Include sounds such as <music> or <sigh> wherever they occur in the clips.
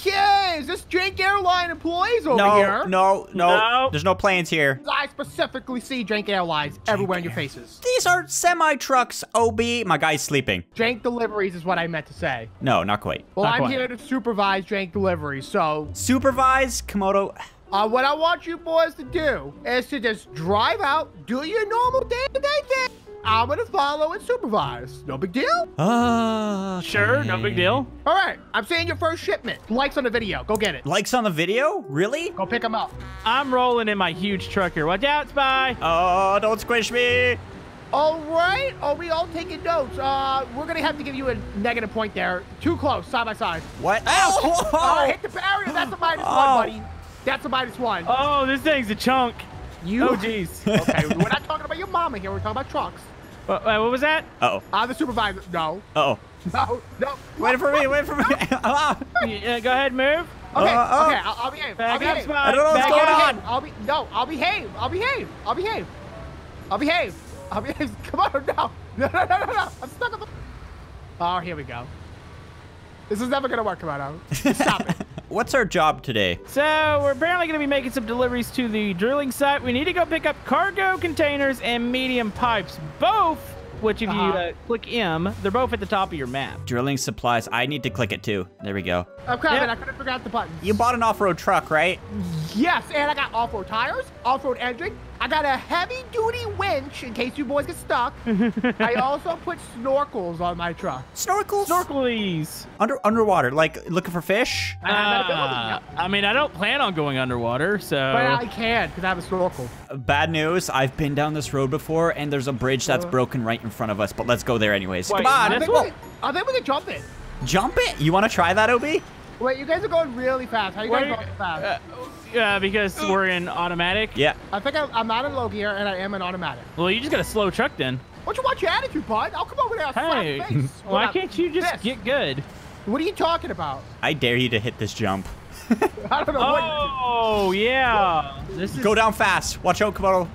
Okay, is this Drink Airline employees over No, here? no, no, No. There's no planes here. I specifically see Drink Airlines everywhere in your faces. These are semi trucks, OB. My guy's sleeping. Drink deliveries is what I meant to say. No, not quite. Well, Not I'm quite. here to supervise drink deliveries, so Supervise, Komodo. uh, what I want you boys to do is to just drive out, do your normal day-to-day thing. I'm gonna follow and supervise. No big deal. Uh, Sure, no big deal. All right, I'm seeing your first shipment. Likes on the video. Go get it. Likes on the video? Really? Go pick them up. I'm rolling in my huge truck here. Watch out, Spy. Oh, don't squish me. All right. Are we all taking notes? Uh, we're gonna have to give you a negative point there. Too close, side by side. What? Oh, Oh, hit the barrier. That's a minus Oh. one, buddy. That's a minus one. Oh, this thing's a chunk. you. Oh, jeez. <laughs> okay, we're not talking about your mama here. We're talking about trucks. What, what was that? Uh-oh. I'm the supervisor. No. Uh-oh. No. No. Wait for me, wait for me. <laughs> <laughs> Ah. Yeah, go ahead, move. Okay. Uh, uh. okay. I'll, I'll behave. I'll behave. Spy. I don't know what's going on. I'll be no. I'll behave. I'll behave. I'll behave. I'll behave. I'll behave. <laughs> Come on, no, no, no, no, no, no. I'm stuck on the. Oh, here we go. This is never gonna work, come on, Stop it. What's our job today? So we're apparently going to be making some deliveries to the drilling site. We need to go pick up cargo containers and medium pipes, both which if you Uh-huh. uh, click M, they're both at the top of your map. Drilling supplies. I need to click it too. There we go. I'm coming. Yep. I couldn't figure out the buttons. You bought an off-road truck, right? Yes, and I got off-road tires, off-road engine. I got a heavy-duty winch in case you boys get stuck. <laughs> I also put snorkels on my truck. Snorkels? Snorkelies. Under underwater, like looking for fish? I have that ability, Uh. I mean, I don't plan on going underwater, so. But I can because I have a snorkel. Bad news. I've been down this road before, and there's a bridge that's broken right in front of us. But let's go there anyways. Wait, Come on. I think, we, I think we can jump it. Jump it. You want to try that, Obi? Wait, you guys are going really fast. How are you guys Wait, going fast? uh, yeah, because we're in automatic. Yeah. I think I'm, I'm not in low gear and I am in automatic. Well, you just got a slow truck then. Why don't you watch your attitude, bud? I'll come over there and slap Hey, your face. <laughs> why Without can't you just this. get good? What are you talking about? I dare you to hit this jump. <laughs> <laughs> I don't know what. Oh, yeah. This is. Go down fast. Watch out, Komodo.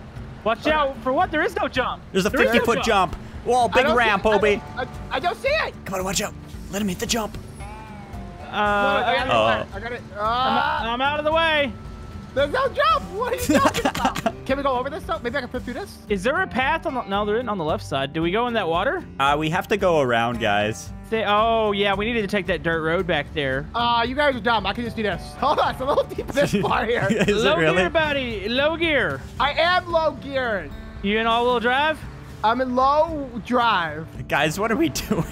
Watch out for what? There is no jump. There's a There is no 50 foot jump. Whoa, big ramp, it. I Obi. I, I don't see it. Come on, watch out. Let him hit the jump. Look, I got it. Uh, Oh. I got it. I'm, Ah, I'm out of the way. there's no jump. What are you talking <laughs> about? Can we go over this though? Maybe I can flip through this. Is there a path on the? No, there isn't on the left side. Do we go in that water? Uh, we have to go around, guys. Say, oh yeah, we needed to take that dirt road back there. Uh, you guys are dumb. I can just do this. Hold on, it's a little deep this <laughs> far here. Is low it really? gear, buddy. Low gear. I am low geared. You in all-wheel drive? I'm in low drive. Guys, what are we <laughs> doing?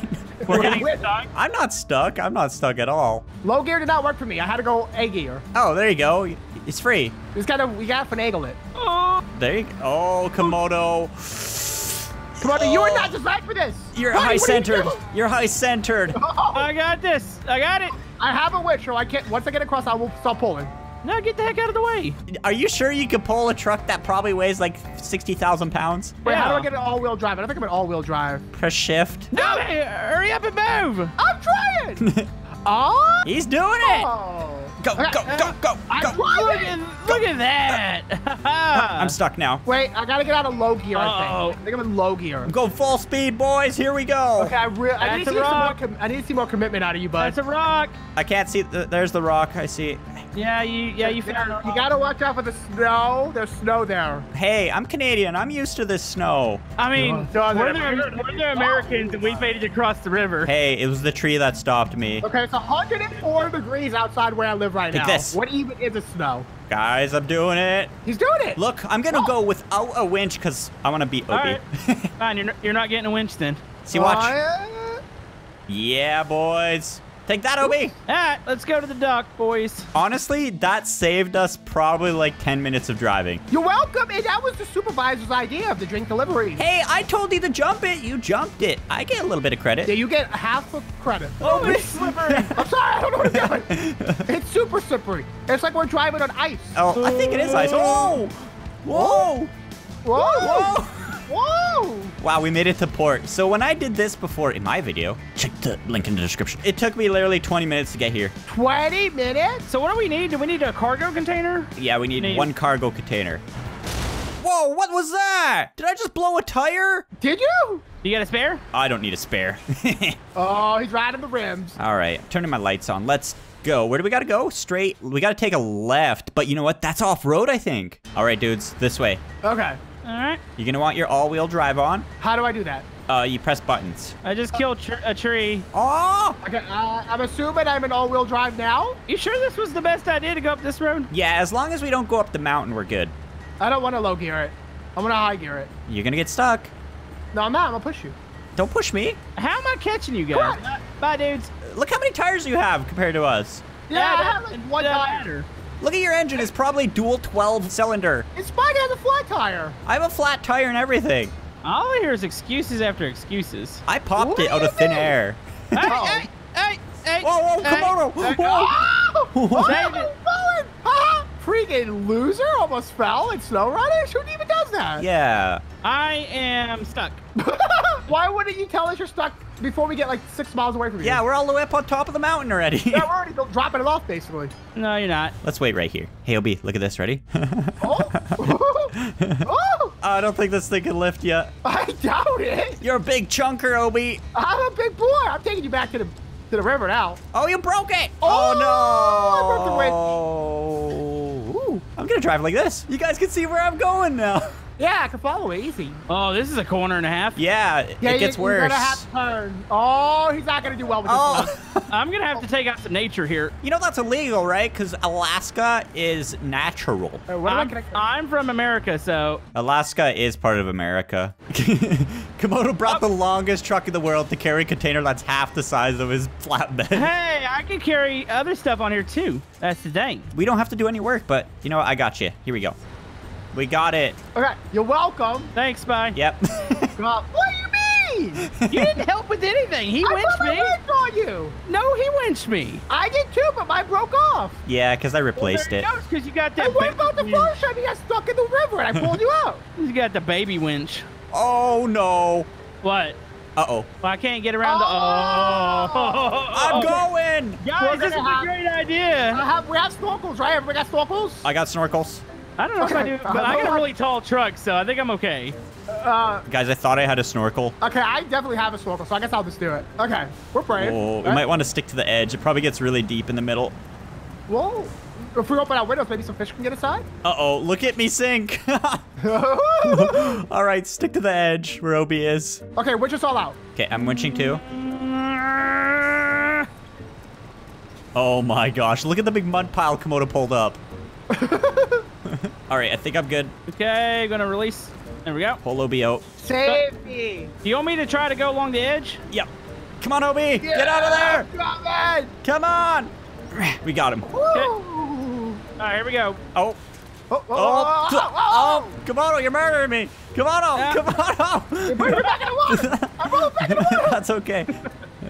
We're getting Wait. stuck. I'm not stuck. I'm not stuck at all. Low gear did not work for me. I had to go A gear. Oh, there you go. It's free. Just gotta, we gotta finagle it. Oh, <gasps> There you go. Oh, Komodo. <gasps> Komodo, on, you are not oh. designed for this. You're Buddy, high what are you centered. You're high centered. <laughs> I got this. I got it. I have a winch, so I can't. Once I get across, I will stop pulling. Now get the heck out of the way. Are you sure you could pull a truck that probably weighs like 60,000 pounds? Wait, how do I get an all-wheel drive? I don't think I'm an all-wheel drive. Press shift. No, hey, hurry up and move. I'm trying. <laughs> oh. He's doing it. Oh. Go, Okay, go, go, go, I'm go. Look trying. at, look at that. Uh, <laughs> I'm stuck now. Wait, I gotta get out of low gear. I Uh-oh. think. I think I'm in low gear. Go full speed, boys. Here we go. Okay, I really. I need, to see some more com- I need to see more commitment out of you, bud. That's a rock. I can't see. The, there's the rock. I see. it. Yeah, you yeah you found you gotta watch out for the snow. There's snow there. Hey, I'm Canadian. I'm used to this snow. I mean, No, no, we're no, no, the, we're the Americans and we made it across the river. Hey, it was the tree that stopped me. Okay, it's 104 degrees outside where I live right Take now. this. What even is a snow? Guys, I'm doing it. He's doing it. Look, I'm gonna go without a winch because I want to be Obi. All right. Fine, you're not, you're not getting a winch then. <laughs> see, watch. Uh, Yeah, boys. Take that, Obi. All right, let's go to the dock, boys. Honestly, that saved us probably like 10 minutes of driving. You're welcome. And that was the supervisor's idea of the drink delivery. Hey, I told you to jump it. You jumped it. I get a little bit of credit. Yeah, you get half the credit. Oh, it's slippery. <laughs> I'm sorry, I don't know what I'm doing. <laughs> it's super slippery. It's like we're driving on ice. Oh, I think it is ice. Oh! Whoa! Whoa! Whoa! Whoa! Wow, we made it to port. So when I did this before in my video, check the link in the description. It took me literally 20 minutes to get here. 20 minutes? So what do we need? Do we need a cargo container? Yeah, we need Need- one cargo container. Whoa, what was that? Did I just blow a tire? Did you? You got a spare? I don't need a spare. <laughs> Oh, he's riding the rims. All right, turning my lights on. Let's go. Where do we gotta go? Straight. We gotta take a left. But you know what? That's off road, I think. All right, dudes, this way. Okay. All right. You're gonna want your all-wheel drive on. How do I do that? Uh, you press buttons. I just killed tr- a tree. Oh! Okay, uh, I'm assuming I'm in all-wheel drive now. You sure this was the best idea to go up this road? Yeah, as long as we don't go up the mountain, we're good. I don't want to low gear it. I want to high gear it. You're gonna get stuck. No, I'm not. I'm gonna push you. Don't push me. How am I catching you guys? Come. Bye, dudes. Look how many tires you have compared to us. Yeah, I that- have like one tire. Matter. Look at your engine. It's probably dual 12 cylinder. It's fine to have a flat tire. I have a flat tire and everything. All I hear is excuses after excuses. I popped What it out of thin mean? air. Hey, Oh. hey, hey, hey. Whoa, whoa, hey, Komodo! hey. Whoa. David. going. Ha! Freaking loser! Almost fell in snow runners. Who even does that? Yeah. I am stuck. <laughs> Why wouldn't you tell us you're stuck before we get like six miles away from you? Yeah, we're all the way up on top of the mountain already. <laughs> Yeah, we're already dropping it off basically. No, you're not. Let's wait right here. Hey, OB, look at this. Ready? <laughs> Oh. oh! oh! I don't think this thing can lift yet. I doubt it. You're a big chunker, OB. I'm a big boy. I'm taking you back to the to the river now. Oh, you broke it. Oh, no. I broke the winch. I'm to drive like this. You guys can see where I'm going now. <laughs> Yeah, I can follow it easy. Oh, this is a corner and a half. Yeah, it gets you, worse. You're gonna have to turn. Oh, he's not gonna do well with this. Oh, <laughs> I'm gonna have to take out some nature here. you know that's illegal, right? Because Alaska is natural. Uh, I I'm, I'm from America, so Alaska is part of America. <laughs> Komodo brought the longest truck in the world to carry a container that's half the size of his flatbed. <laughs> hey, I can carry other stuff on here too. That's the thing. we don't have to do any work, but you know what? I got you. Here we go. We got it. Okay, you're welcome. Thanks, bye. Yep. <laughs> What do you mean? You didn't help with anything. He I winched put my me. winch on you. No, he winched me. I did too, but mine broke off. yeah, because I replaced it. because you got And that. what about the baby first time you got stuck in the river and I pulled you out? winch. <laughs> You got the baby winch. Oh no. What? Uh oh. Well, I can't get around the. Oh. Oh, I'm going. Guys, We're this is gonna a have- great I idea. have, we have snorkels, right? Everybody got snorkels? I got snorkels. I don't know if I do, but I got a really tall truck, so I think I'm okay. Uh, Guys, I thought I had a snorkel. okay, I definitely have a snorkel, so I guess I'll just do it. Okay, we're brave. Oh, we might want to stick to the edge. It probably gets really deep in the middle. Well, if we open our windows, maybe some fish can get inside. Uh-oh, look at me sink. <laughs> All right, stick to the edge where Obi is. okay, winch us all out. Okay, I'm winching too. Oh my gosh, look at the big mud pile Komodo pulled up. <laughs> All right, I think I'm good. Okay, gonna release. There we go. Pull OB out. Save me. Do you want me to try to go along the edge? Yep. Come on, OB, get out of there. Come on. Come on. We got him. Woo. All right, here we go. Oh, Oh, oh, oh, oh, oh, oh, Komodo, you're murdering me. Komodo, Yeah. Komodo. Put me back in the water. <laughs> I'm rolling back in the water. <laughs> That's okay.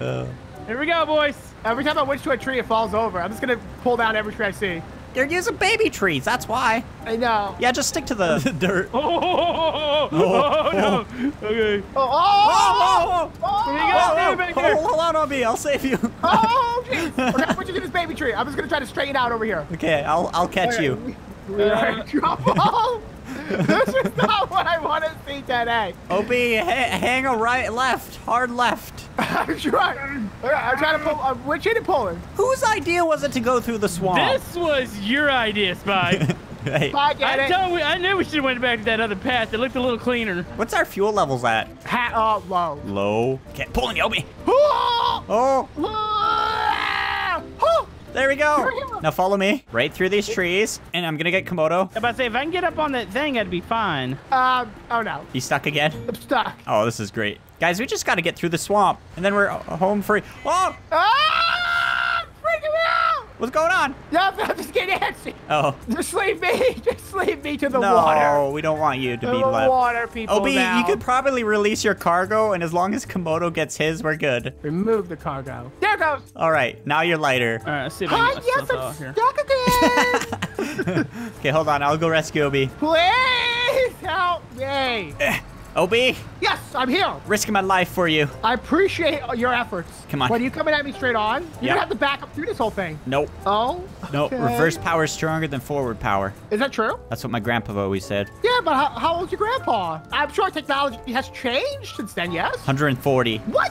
Uh, Here we go, boys. Every time I winch to a tree, it falls over. I'm just gonna pull down every tree I see. You're using baby trees, that's why. I know. Yeah, just stick to the dirt. Oh, oh, no. Okay. Oh, oh, Oh, oh, oh, Here you oh, go, oh, David, oh, back oh, here. hold on, OB, I'll save you. oh, jeez. Okay, I'm winching to this baby tree. I'm just gonna try to straighten out over here. Okay, I'll I'll catch you. Alright, Trouble. this is not what I want to see today. OB, ha- hang a right, left, hard left. I'm trying. Okay, I'm trying to pull. I'm winching and pulling. Whose idea was it to go through the swamp? This was your idea, Spy. <laughs> Hey, I get I, it. told we, I knew we should have went back to that other path. It looked a little cleaner. what's our fuel levels at? Hat uh, low. Low. Okay, pulling you, OB. Oh! Oh! Oh! there we go. Now follow me right through these trees, and I'm gonna get Komodo. I'm about to say, if I can get up on that thing, I'd be fine. Um, oh no. You stuck again? I'm stuck. Oh, this is great. Guys, we just gotta get through the swamp, and then we're home free. Oh, Ah! Freaking me out! what's going on? No, I'm just getting antsy. Oh, Just leave me. <laughs> Just leave me to the no, water. we don't want you to To be the left. water, people. OB, now. you could probably release your cargo, and as long as Komodo gets his, we're good. remove the cargo. There it goes. All right, now you're lighter. All right, let's see if I Hi, can get yes, I'm out stuck again. <laughs> <laughs> Okay, hold on. I'll go rescue OB. Please help me. OB, Yes, I'm here. risking my life for you. I appreciate your efforts. Come on. What, are you coming at me straight on, you're Yeah. gonna have to back up through this whole thing. Nope. Oh. Nope. okay. Reverse power is stronger than forward power. Is that true? That's what my grandpa always said. Yeah, but how, how old's your grandpa? I'm sure technology has changed since then. Yes. 140. What?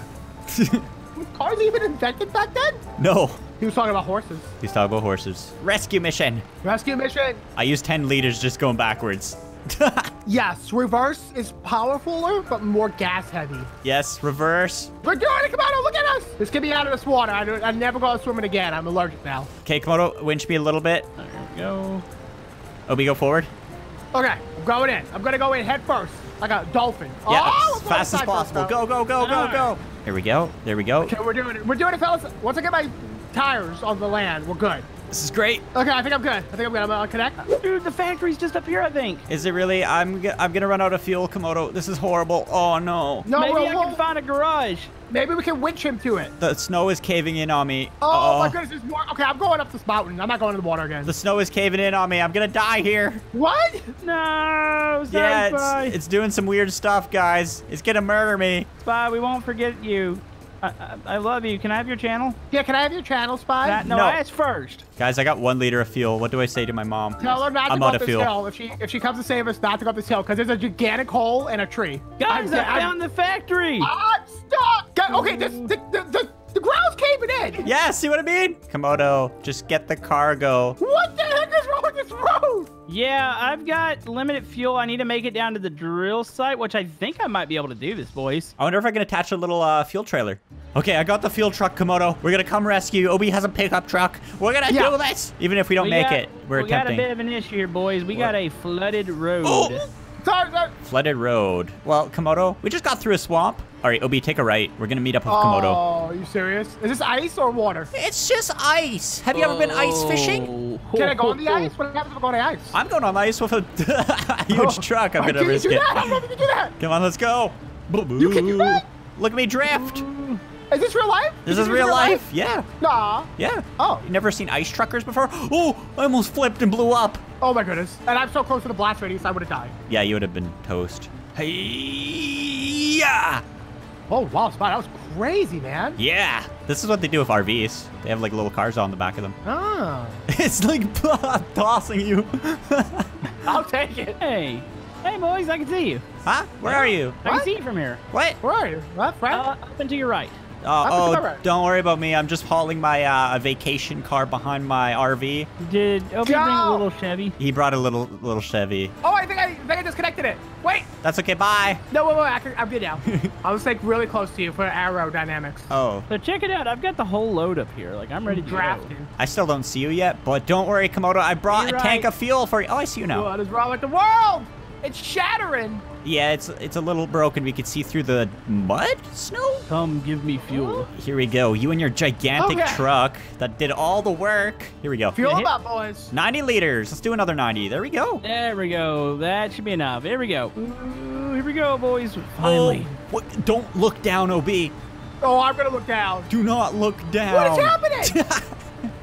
<laughs> Were Cars even invented back then? No. He was talking about horses. He's talking about horses. Rescue mission. Rescue mission. I used 10 liters just going backwards. <laughs> Yes, reverse is powerfuler, but more gas heavy. yes, reverse. We're doing it, Komodo. Look at us. Let's be out of this water. I don't, I'm never going swimming again. I'm allergic now. Okay, Komodo, winch me a little bit. There we go. Oh, Obi, go forward. Okay, I'm going in. I'm gonna go in head first, like a dolphin. Yeah, oh, as fast as side first, possible. Go, go, go, go, Alright. go. Here we go. There we go. Okay, we're doing it. We're doing it, fellas. Once I get my tires on the land, we're good. This is great. Okay, I think I'm good. I think I'm good. I'm gonna connect. Dude, the factory's just up here, I think. Is it really? I'm g- I'm gonna run out of fuel, Komodo. This is horrible. Oh no. No, Maybe we'll, I can find a garage. maybe we can winch him to it. The snow is caving in on me. Oh Uh-oh. my goodness, there's more. Okay, I'm going up this mountain. I'm not going to the water again. The snow is caving in on me. I'm gonna die here. What? No, sorry, Yeah, it's, it's doing some weird stuff, guys. It's gonna murder me. Spy, we won't forget you. I, I, I love you. Can I have your channel? Yeah, can I have your channel, Spy? That, no, No. I asked first. Guys, I got one liter of fuel. What do I say to my mom? Tell her not to I'm go up this fuel. hill. If she if she comes to save us, not to go up this hill because there's a gigantic hole and a tree. Guys, I'm, I I'm- found the factory. I'm stuck. Gu- Okay, this the the, the, the ground's caving in. Yeah, see what I mean? Komodo, just get the cargo. What the Yeah, I've got limited fuel. I need to make it down to the drill site, which I think I might be able to do this, boys. I wonder if I can attach a little uh, fuel trailer. Okay, I got the fuel truck, Komodo. We're gonna come rescue. Obi has a pickup truck. We're gonna Yeah. do this. Even if we don't We make got- it, we're attempting. we got a bit of an issue here, boys. We got a flooded road. Oh! Sorry, sorry. Flooded road. Well, Komodo, we just got through a swamp. All right, Obi, take a right. We're gonna meet up with Komodo. Oh, are you serious? Is this ice or water? It's just ice. Have you ever been ice fishing? Can I go on the ice? What happens if I go on the ice? I'm going on the ice with a <laughs> huge Oh, truck. I'm gonna risk it. I don't know if can do that. Come on, let's go. You can do that? Look at me drift. Mm. Is this real life? This is can do real life. Yeah. Nah. Yeah. Oh. You never seen ice truckers before? Oh, I almost flipped and blew up. Oh my goodness. And I'm so close to the blast radius, I would have died. Yeah, you would have been toast. Hey, yeah. Oh wow, Spot, that was crazy, man. Yeah. This is what they do with RVs. They have like little cars on the back of them. Ah. <laughs> It's like <laughs> tossing you. <laughs> I'll take it. Hey, hey, boys, I can see you. huh? Where are you? I What? can see you from here. What? Where are you? What, friend? Uh, up and to your right. Oh, oh alright. don't worry about me. I'm just hauling my uh, vacation car behind my RV. Did Obi bring a little Chevy? He brought a little little Chevy. oh, I think I, I think I disconnected it. Wait. That's okay. Bye. No, wait, wait. I can, I'm good now. <laughs> I was like really close to you for aerodynamics. Oh, So check it out. I've got the whole load up here. Like I'm ready to Drafting. go. I still don't see you yet, but don't worry, Komodo. I brought You're a tank of fuel for you. Oh, I see you now. What is wrong with the world? It's shattering. Yeah, it's it's a little broken. We could see through the mud, snow. Come give me fuel. Oh. Here we go. You and your gigantic Okay. truck that did all the work. Here we go. Fuel Yeah, them hit- up, boys. 90 liters. Let's do another 90. There we go. There we go. That should be enough. Here we go. Ooh, here we go, boys. Oh, Finally. Oh, what, don't look down, OB. Oh, I'm gonna look down. Do not look down. What is happening? <laughs>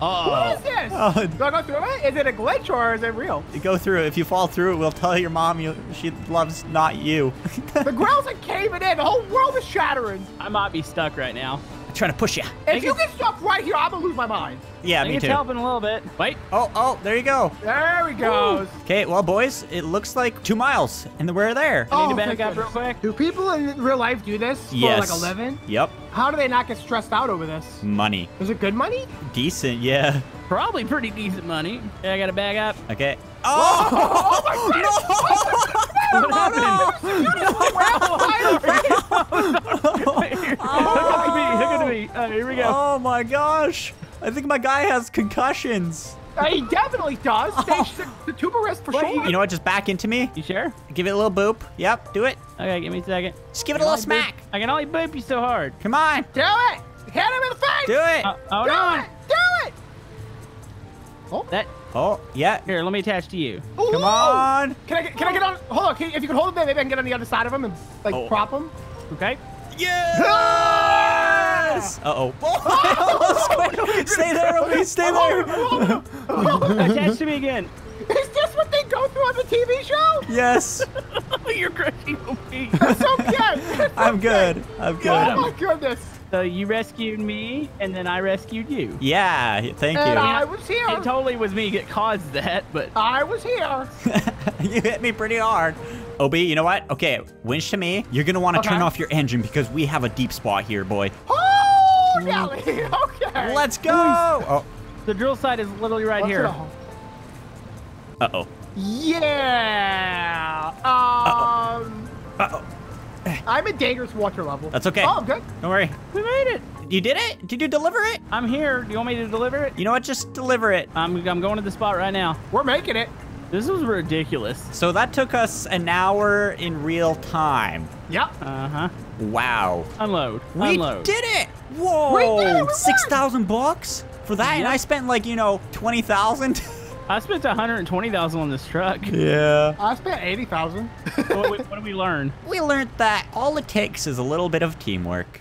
Uh-oh. What is this? <laughs> Oh. Do I go through it? Is it a glitch or is it real? You go through it. If you fall through it, we'll tell your mom you she loves not you. <laughs> The ground's like caving in. The whole world is shattering. I might be stuck right now. Trying to push you. If you get stuck right here, I'm gonna lose my mind. Yeah, me think it's too. helping a little bit. Wait. Oh, oh, there you go. There he goes. Okay, well, boys, it looks like two miles, and we're there. I need Oh, to back thank up real quick. Do people in real life do this for yes. like a living? Yep. How do they not get stressed out over this? Money. Is it good money? Decent, yeah. Probably pretty decent money. Yeah, I got to back up. Okay. <laughs> Oh! Oh my <laughs> look at <laughs> me. Look at me. Uh, here we go. Oh my gosh! I think my guy has concussions. he definitely does. Stage six, the tuberous for sure. You know what? Just back into me. You sure? Give it a little boop. Yep, do it. Okay, give me a second. Just give it a little smack. I can only boop you so hard. Come on, Do it. Hit him in the face. do it. Uh, oh Do no. it. Do it. Oh. That Oh, yeah. here. Let me attach to you. Ooh. Come on. Can I get, can I get on? Hold on. Can, if you can hold him there, maybe I can get on the other side of him and like Oh. prop him. Okay. Yes. <laughs> Uh oh. <laughs> <laughs> stay there, Obi. Stay there. attach to me again. Is this what they go through on the TV show? yes. You're crushing me. That's so good. I'm good. I'm good. Oh my goodness. So you rescued me, and then I rescued you. Yeah. Thank And you. I was here. It totally was me that caused that, but <laughs> I was here. <laughs> you hit me pretty hard. Obi, you know what? Okay, winch to me. You're gonna want to Okay. turn off your engine because we have a deep spot here, boy. Oh! Oh, Nelly. <laughs> Okay. Let's go. Oh, The drill site is literally right What's here. uh-oh. Yeah. Um. Uh-oh. I'm at dangerous water level. That's okay. Oh, good. Don't worry. We made it. You did it? Did you deliver it? I'm here. Do you want me to deliver it? You know what? Just deliver it. I'm, I'm going to the spot right now. We're making it. This was ridiculous. So that took us an hour in real time. Yep. Uh huh. Wow. Unload. We Unload. did it! Whoa! We did it, we! Six thousand bucks for that, and I spent like you know twenty thousand. <laughs> I spent 120,000 on this truck. yeah. I spent eighty thousand. what, what did we learn? We learned that all it takes is a little bit of teamwork.